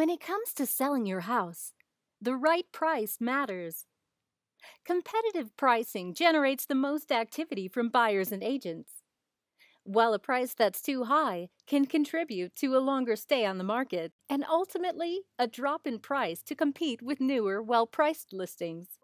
When it comes to selling your house, the right price matters. Competitive pricing generates the most activity from buyers and agents, while a price that's too high can contribute to a longer stay on the market and ultimately a drop in price to compete with newer, well priced listings.